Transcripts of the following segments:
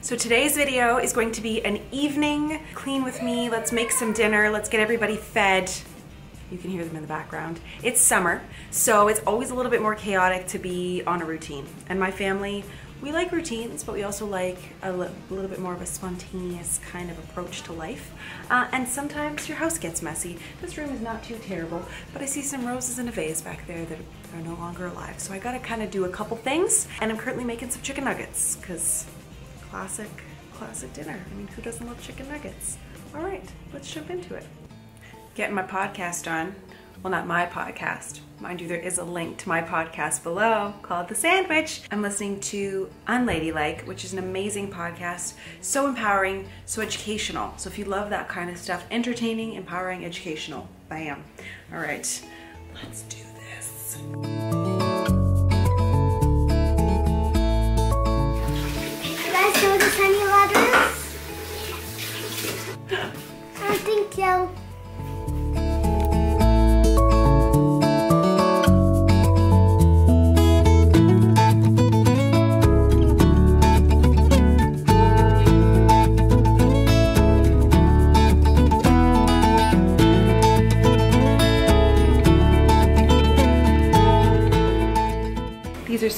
So today's video is going to be an evening clean with me. Let's make some dinner. Let's get everybody fed. You can hear them in the background. It's summer, so it's always a little bit more chaotic to be on a routine. And my family, we like routines, but we also like a little bit more of a spontaneous kind of approach to life. Uh, and sometimes your house gets messy. This room is not too terrible, but I see some roses in a vase back there that are no longer alive. So I gotta kind of do a couple things. And I'm currently making some chicken nuggets, because classic, classic dinner. I mean, who doesn't love chicken nuggets? All right, let's jump into it getting my podcast on. Well, not my podcast. Mind you, there is a link to my podcast below called The Sandwich. I'm listening to Unladylike, which is an amazing podcast. So empowering, so educational. So if you love that kind of stuff, entertaining, empowering, educational, bam. All right, let's do this.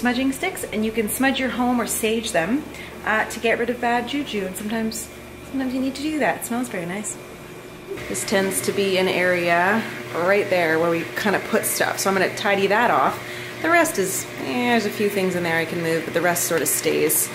Smudging sticks and you can smudge your home or sage them uh, to get rid of bad juju and sometimes sometimes you need to do that. It smells very nice. This tends to be an area right there where we kind of put stuff. So I'm gonna tidy that off. The rest is, eh, there's a few things in there I can move, but the rest sort of stays.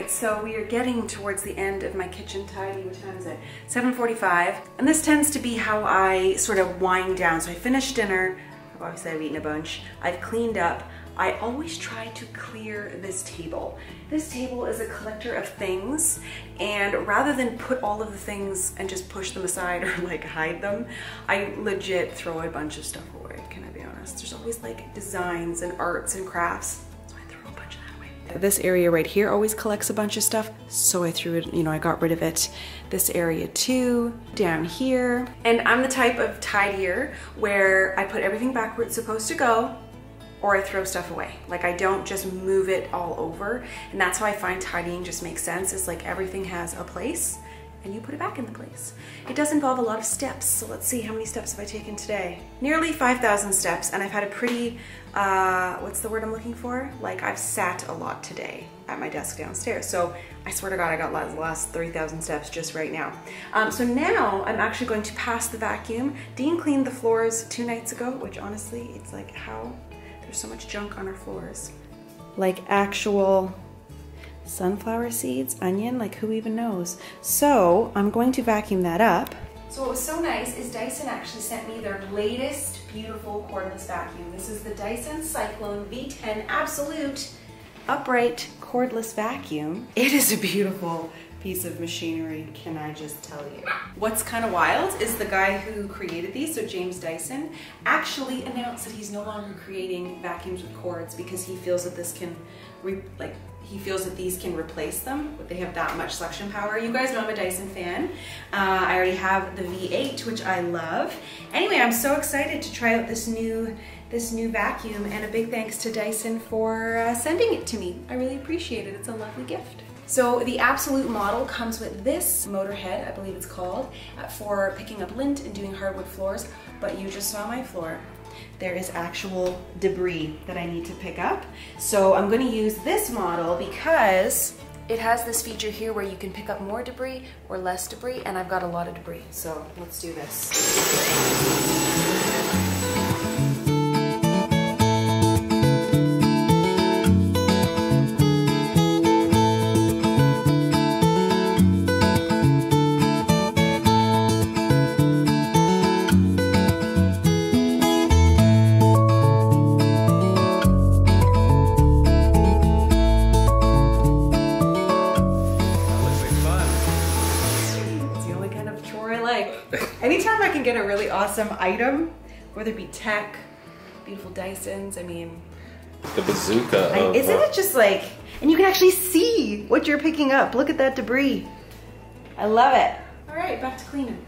Right, so we are getting towards the end of my kitchen tidy. What time is it? 7.45. And this tends to be how I sort of wind down. So I finished dinner. Obviously I've eaten a bunch. I've cleaned up. I always try to clear this table. This table is a collector of things and rather than put all of the things and just push them aside or like hide them, I legit throw a bunch of stuff away, can I be honest? There's always like designs and arts and crafts This area right here always collects a bunch of stuff, so I threw it, you know, I got rid of it. This area too, down here. And I'm the type of tidier where I put everything back where it's supposed to go, or I throw stuff away. Like I don't just move it all over. And that's why I find tidying just makes sense. It's like everything has a place and you put it back in the place. It does involve a lot of steps. So let's see, how many steps have I taken today? Nearly 5,000 steps and I've had a pretty, uh, what's the word I'm looking for? Like I've sat a lot today at my desk downstairs. So I swear to God, I got the last 3,000 steps just right now. Um, so now I'm actually going to pass the vacuum. Dean cleaned the floors two nights ago, which honestly, it's like how there's so much junk on our floors. Like actual sunflower seeds, onion, like who even knows? So I'm going to vacuum that up. So what was so nice is Dyson actually sent me their latest beautiful cordless vacuum. This is the Dyson Cyclone V10 Absolute upright cordless vacuum. It is a beautiful piece of machinery, can I just tell you. What's kind of wild is the guy who created these, so James Dyson, actually announced that he's no longer creating vacuums with cords because he feels that this can, like, he feels that these can replace them, they have that much suction power. You guys know I'm a Dyson fan. Uh, I already have the V8, which I love. Anyway, I'm so excited to try out this new this new vacuum and a big thanks to Dyson for uh, sending it to me. I really appreciate it. It's a lovely gift. So the Absolute model comes with this motor head, I believe it's called, uh, for picking up lint and doing hardwood floors, but you just saw my floor. There is actual debris that I need to pick up. So I'm gonna use this model because it has this feature here where you can pick up more debris or less debris, and I've got a lot of debris. So let's do this. Really awesome item, whether it be tech, beautiful Dysons, I mean, The bazooka. I, of, isn't it just like, and you can actually see what you're picking up. Look at that debris. I love it. All right, back to cleaning.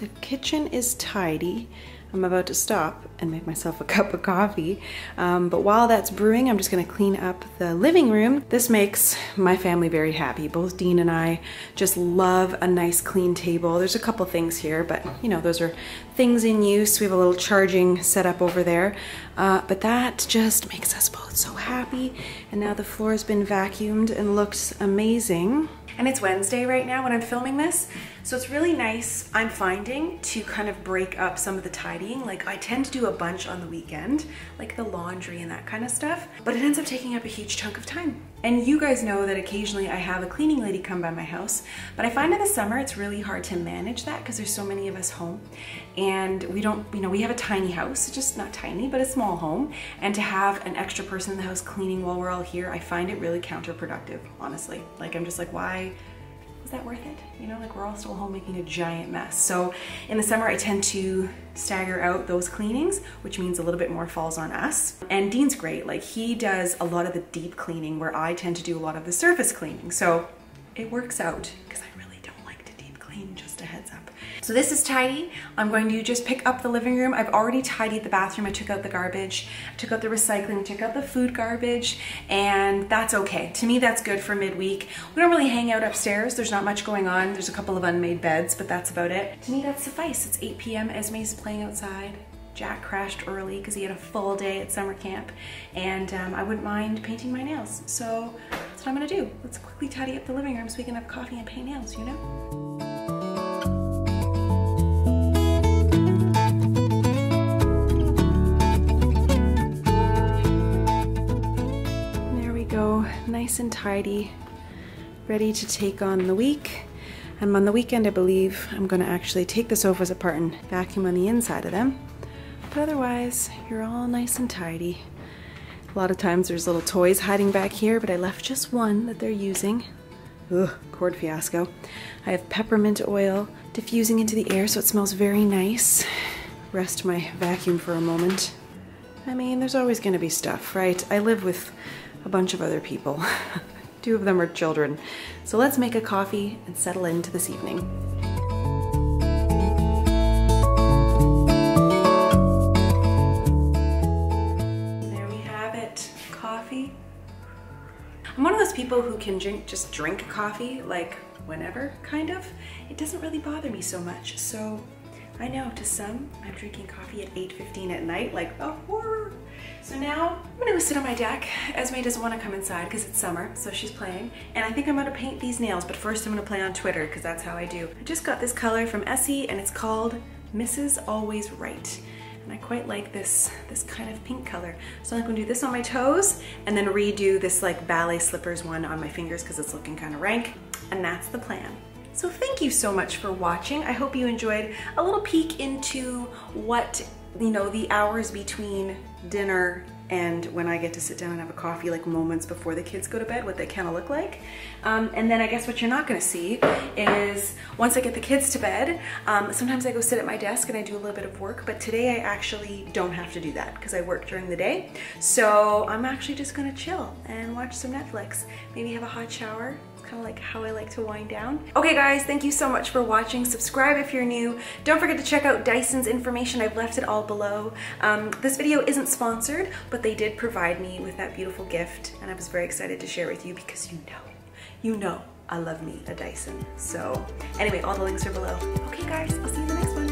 The kitchen is tidy. I'm about to stop and make myself a cup of coffee. Um, but while that's brewing, I'm just gonna clean up the living room. This makes my family very happy. Both Dean and I just love a nice clean table. There's a couple things here, but you know, those are things in use. We have a little charging setup over there. Uh, but that just makes us both so happy. And now the floor has been vacuumed and looks amazing. And it's Wednesday right now when I'm filming this. So it's really nice, I'm finding, to kind of break up some of the tidying. Like I tend to do a bunch on the weekend, like the laundry and that kind of stuff, but it ends up taking up a huge chunk of time. And you guys know that occasionally I have a cleaning lady come by my house, but I find in the summer it's really hard to manage that because there's so many of us home. And we don't, you know, we have a tiny house, just not tiny, but a small home. And to have an extra person in the house cleaning while we're all here, I find it really counterproductive, honestly. Like I'm just like, why? Is that worth it? You know, like we're all still home making a giant mess. So in the summer, I tend to stagger out those cleanings, which means a little bit more falls on us. And Dean's great. Like he does a lot of the deep cleaning where I tend to do a lot of the surface cleaning. So it works out because I really don't like to deep clean, just a heads up. So this is tidy. I'm going to just pick up the living room. I've already tidied the bathroom. I took out the garbage, took out the recycling, took out the food garbage, and that's okay. To me, that's good for midweek. We don't really hang out upstairs. There's not much going on. There's a couple of unmade beds, but that's about it. To me, that suffice. It's 8 p.m. Esme's playing outside. Jack crashed early because he had a full day at summer camp and um, I wouldn't mind painting my nails. So that's what I'm gonna do. Let's quickly tidy up the living room so we can have coffee and paint nails, you know? Nice and tidy, ready to take on the week. And on the weekend, I believe I'm gonna actually take the sofas apart and vacuum on the inside of them. But otherwise, you're all nice and tidy. A lot of times there's little toys hiding back here, but I left just one that they're using. Ugh, cord fiasco. I have peppermint oil diffusing into the air so it smells very nice. Rest my vacuum for a moment. I mean, there's always gonna be stuff, right? I live with a bunch of other people. Two of them are children. So let's make a coffee and settle into this evening. There we have it, coffee. I'm one of those people who can drink, just drink coffee like whenever, kind of. It doesn't really bother me so much. So I know to some, I'm drinking coffee at 8.15 at night, like, oh, so now I'm gonna go sit on my deck. Esme doesn't wanna come inside because it's summer, so she's playing. And I think I'm gonna paint these nails, but first I'm gonna play on Twitter because that's how I do. I just got this color from Essie and it's called Mrs. Always Right. And I quite like this, this kind of pink color. So I'm gonna do this on my toes and then redo this like ballet slippers one on my fingers because it's looking kind of rank. And that's the plan. So thank you so much for watching. I hope you enjoyed a little peek into what you know, the hours between dinner and when I get to sit down and have a coffee like moments before the kids go to bed, what they kind of look like. Um, and then I guess what you're not gonna see is once I get the kids to bed, um, sometimes I go sit at my desk and I do a little bit of work, but today I actually don't have to do that because I work during the day. So I'm actually just gonna chill and watch some Netflix, maybe have a hot shower, kind of like how I like to wind down. Okay guys, thank you so much for watching. Subscribe if you're new. Don't forget to check out Dyson's information. I've left it all below. Um, this video isn't sponsored, but they did provide me with that beautiful gift and I was very excited to share with you because you know, you know I love me a Dyson. So anyway, all the links are below. Okay guys, I'll see you in the next one.